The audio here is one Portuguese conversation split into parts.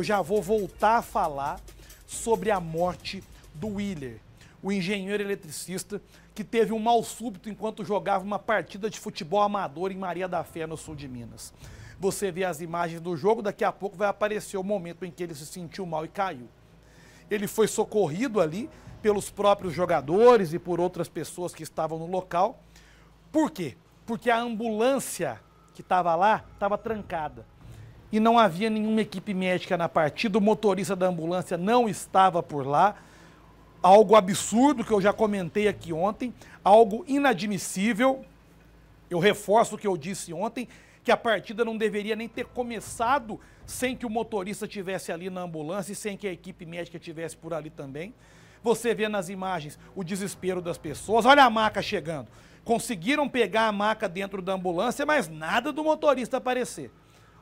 eu já vou voltar a falar sobre a morte do Willer, o engenheiro eletricista que teve um mal súbito enquanto jogava uma partida de futebol amador em Maria da Fé, no sul de Minas. Você vê as imagens do jogo, daqui a pouco vai aparecer o momento em que ele se sentiu mal e caiu. Ele foi socorrido ali pelos próprios jogadores e por outras pessoas que estavam no local. Por quê? Porque a ambulância que estava lá estava trancada e não havia nenhuma equipe médica na partida, o motorista da ambulância não estava por lá. Algo absurdo que eu já comentei aqui ontem, algo inadmissível. Eu reforço o que eu disse ontem, que a partida não deveria nem ter começado sem que o motorista tivesse ali na ambulância e sem que a equipe médica tivesse por ali também. Você vê nas imagens o desespero das pessoas. Olha a maca chegando. Conseguiram pegar a maca dentro da ambulância, mas nada do motorista aparecer.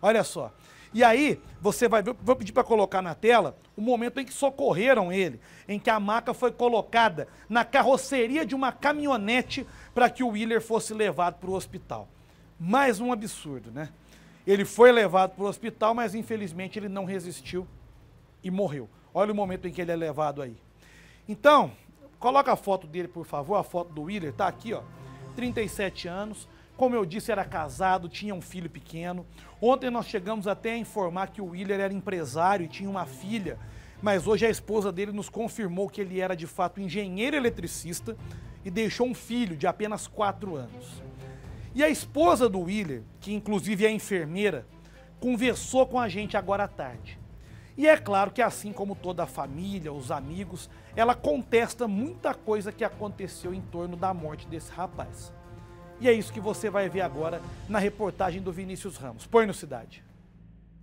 Olha só. E aí, você vai ver, vou pedir para colocar na tela o momento em que socorreram ele, em que a maca foi colocada na carroceria de uma caminhonete para que o Willer fosse levado para o hospital. Mais um absurdo, né? Ele foi levado para o hospital, mas infelizmente ele não resistiu e morreu. Olha o momento em que ele é levado aí. Então, coloca a foto dele, por favor, a foto do Willer, tá aqui, ó. 37 anos, como eu disse, era casado, tinha um filho pequeno. Ontem nós chegamos até a informar que o Willer era empresário e tinha uma filha, mas hoje a esposa dele nos confirmou que ele era de fato engenheiro eletricista e deixou um filho de apenas 4 anos. E a esposa do Willer, que inclusive é enfermeira, conversou com a gente agora à tarde. E é claro que, assim como toda a família, os amigos, ela contesta muita coisa que aconteceu em torno da morte desse rapaz. E é isso que você vai ver agora na reportagem do Vinícius Ramos. Põe no Cidade.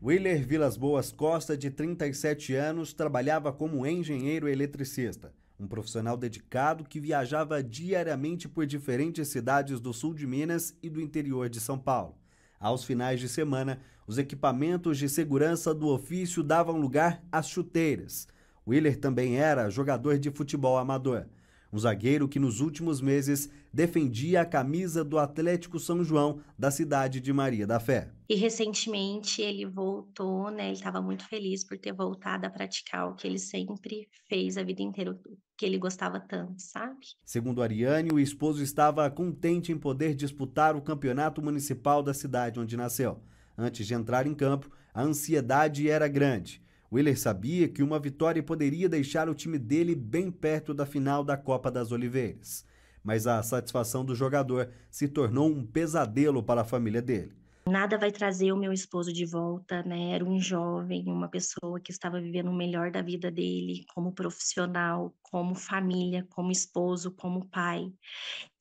Willer Vilas Boas Costa, de 37 anos, trabalhava como engenheiro eletricista, um profissional dedicado que viajava diariamente por diferentes cidades do sul de Minas e do interior de São Paulo. Aos finais de semana, os equipamentos de segurança do ofício davam lugar às chuteiras. Willer também era jogador de futebol amador um zagueiro que nos últimos meses defendia a camisa do Atlético São João da cidade de Maria da Fé. E recentemente ele voltou, né? Ele estava muito feliz por ter voltado a praticar o que ele sempre fez a vida inteira, que ele gostava tanto, sabe? Segundo Ariane, o esposo estava contente em poder disputar o campeonato municipal da cidade onde nasceu. Antes de entrar em campo, a ansiedade era grande. Willer sabia que uma vitória poderia deixar o time dele bem perto da final da Copa das Oliveiras. Mas a satisfação do jogador se tornou um pesadelo para a família dele. Nada vai trazer o meu esposo de volta, né? Era um jovem, uma pessoa que estava vivendo o melhor da vida dele, como profissional, como família, como esposo, como pai.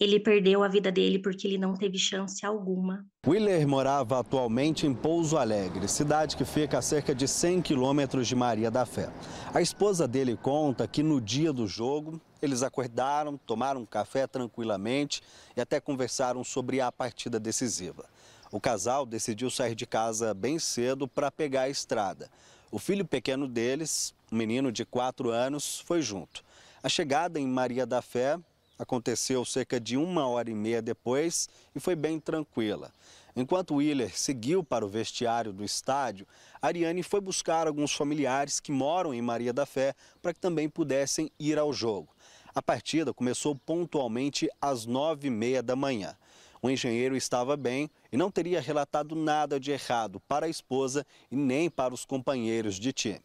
Ele perdeu a vida dele porque ele não teve chance alguma. Willer morava atualmente em Pouso Alegre, cidade que fica a cerca de 100 quilômetros de Maria da Fé. A esposa dele conta que no dia do jogo, eles acordaram, tomaram um café tranquilamente e até conversaram sobre a partida decisiva. O casal decidiu sair de casa bem cedo para pegar a estrada. O filho pequeno deles, um menino de 4 anos, foi junto. A chegada em Maria da Fé aconteceu cerca de uma hora e meia depois e foi bem tranquila. Enquanto Willer seguiu para o vestiário do estádio, Ariane foi buscar alguns familiares que moram em Maria da Fé para que também pudessem ir ao jogo. A partida começou pontualmente às nove e meia da manhã. O engenheiro estava bem e não teria relatado nada de errado para a esposa e nem para os companheiros de time.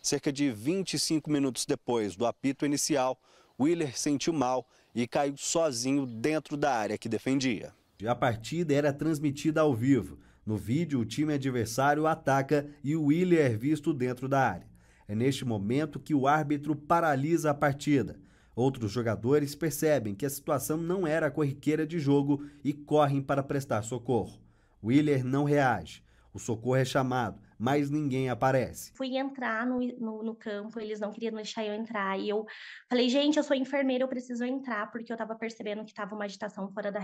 Cerca de 25 minutos depois do apito inicial, Willer sentiu mal e caiu sozinho dentro da área que defendia. A partida era transmitida ao vivo. No vídeo, o time adversário ataca e o Willer é visto dentro da área. É neste momento que o árbitro paralisa a partida. Outros jogadores percebem que a situação não era corriqueira de jogo e correm para prestar socorro. Willer não reage. O socorro é chamado, mas ninguém aparece. Fui entrar no, no, no, campo, eles não queriam deixar eu entrar. E eu falei, gente, eu sou enfermeira, eu preciso entrar, porque eu estava percebendo que estava uma agitação fora da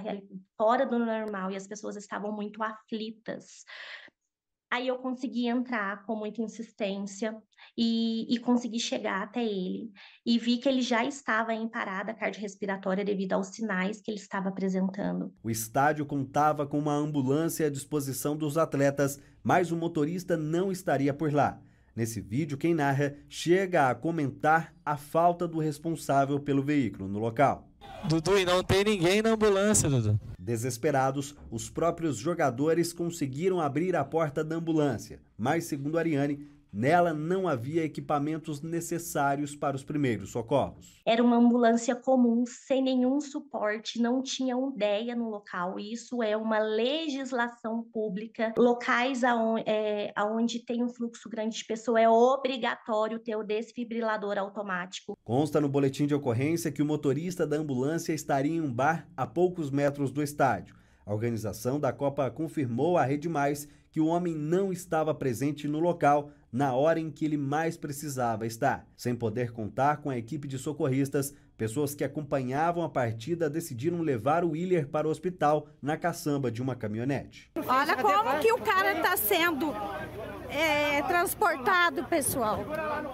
fora do normal, e as pessoas estavam muito aflitas. Aí eu consegui entrar com muita insistência e, e, consegui chegar até ele. E vi que ele já estava em parada cardiorrespiratória devido aos sinais que ele estava apresentando. O estádio contava com uma ambulância à disposição dos atletas, mas o motorista não estaria por lá. Nesse vídeo, quem narra chega a comentar a falta do responsável pelo veículo no local. Dudu, e não tem ninguém na ambulância, Dudu. Desesperados, os próprios jogadores conseguiram abrir a porta da ambulância, mas, segundo Ariane, Nela não havia equipamentos necessários para os primeiros socorros. Era uma ambulância comum, sem nenhum suporte, não tinha um DEA no local. Isso é uma legislação pública. Locais aonde, é, aonde tem um fluxo grande de pessoas é obrigatório ter o desfibrilador automático. Consta no boletim de ocorrência que o motorista da ambulância estaria em um bar a poucos metros do estádio. A organização da Copa confirmou à Rede Mais que o homem não estava presente no local na hora em que ele mais precisava estar. Sem poder contar com a equipe de socorristas, pessoas que acompanhavam a partida decidiram levar o Willer para o hospital na caçamba de uma caminhonete. Olha como que o cara está sendo é, transportado, pessoal.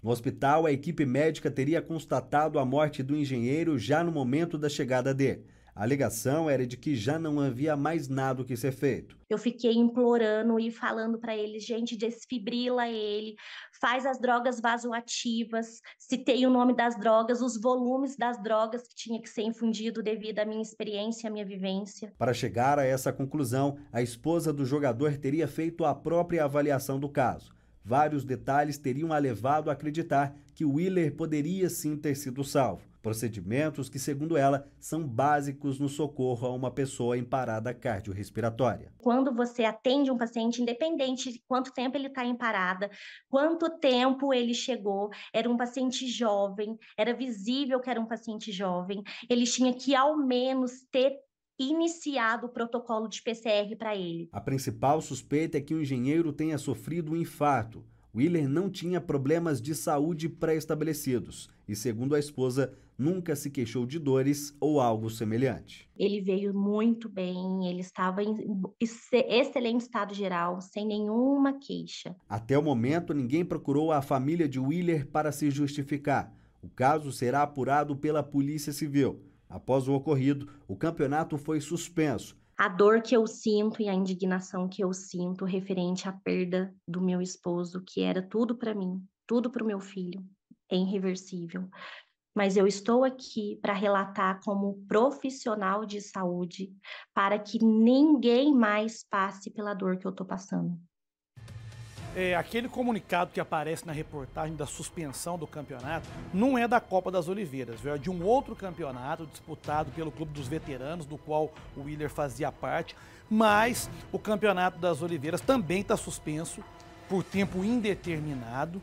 No hospital, a equipe médica teria constatado a morte do engenheiro já no momento da chegada dele. A alegação era de que já não havia mais nada o que ser feito. Eu fiquei implorando e falando para eles, gente, desfibrila ele, faz as drogas vasoativas, citei o nome das drogas, os volumes das drogas que tinha que ser infundido devido à minha experiência, à minha vivência. Para chegar a essa conclusão, a esposa do jogador teria feito a própria avaliação do caso. Vários detalhes teriam a levado a acreditar que Wheeler poderia sim ter sido salvo. Procedimentos que, segundo ela, são básicos no socorro a uma pessoa em parada cardiorrespiratória. Quando você atende um paciente, independente de quanto tempo ele está em parada, quanto tempo ele chegou, era um paciente jovem, era visível que era um paciente jovem, ele tinha que ao menos ter iniciado o protocolo de PCR para ele. A principal suspeita é que o engenheiro tenha sofrido um infarto. Willer não tinha problemas de saúde pré-estabelecidos e, segundo a esposa, nunca se queixou de dores ou algo semelhante. Ele veio muito bem, ele estava em excelente estado geral, sem nenhuma queixa. Até o momento, ninguém procurou a família de Willer para se justificar. O caso será apurado pela Polícia Civil. Após o ocorrido, o campeonato foi suspenso a dor que eu sinto e a indignação que eu sinto referente à perda do meu esposo, que era tudo para mim, tudo para o meu filho, é irreversível. Mas eu estou aqui para relatar como profissional de saúde para que ninguém mais passe pela dor que eu estou passando é, aquele comunicado que aparece na reportagem da suspensão do campeonato não é da Copa das Oliveiras, viu? é de um outro campeonato disputado pelo Clube dos Veteranos, do qual o Willer fazia parte, mas o Campeonato das Oliveiras também está suspenso por tempo indeterminado,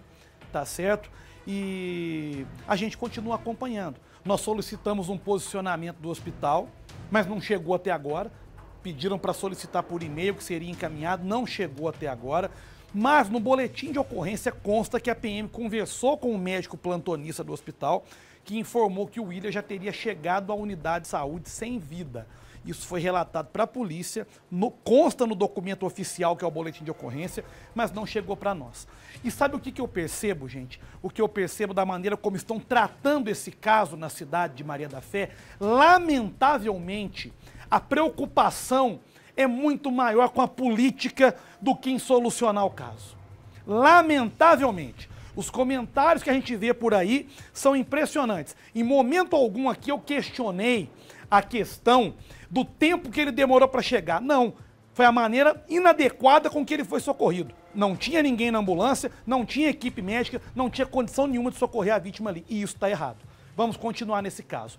tá certo? E a gente continua acompanhando. Nós solicitamos um posicionamento do hospital, mas não chegou até agora. Pediram para solicitar por e-mail que seria encaminhado, não chegou até agora. Mas no boletim de ocorrência consta que a PM conversou com o médico plantonista do hospital, que informou que o William já teria chegado à unidade de saúde sem vida. Isso foi relatado para a polícia, no, consta no documento oficial, que é o boletim de ocorrência, mas não chegou para nós. E sabe o que, que eu percebo, gente? O que eu percebo da maneira como estão tratando esse caso na cidade de Maria da Fé? Lamentavelmente, a preocupação é muito maior com a política do que em solucionar o caso. Lamentavelmente, os comentários que a gente vê por aí são impressionantes. Em momento algum aqui eu questionei a questão do tempo que ele demorou para chegar. Não, foi a maneira inadequada com que ele foi socorrido. Não tinha ninguém na ambulância, não tinha equipe médica, não tinha condição nenhuma de socorrer a vítima ali. E isso está errado. Vamos continuar nesse caso.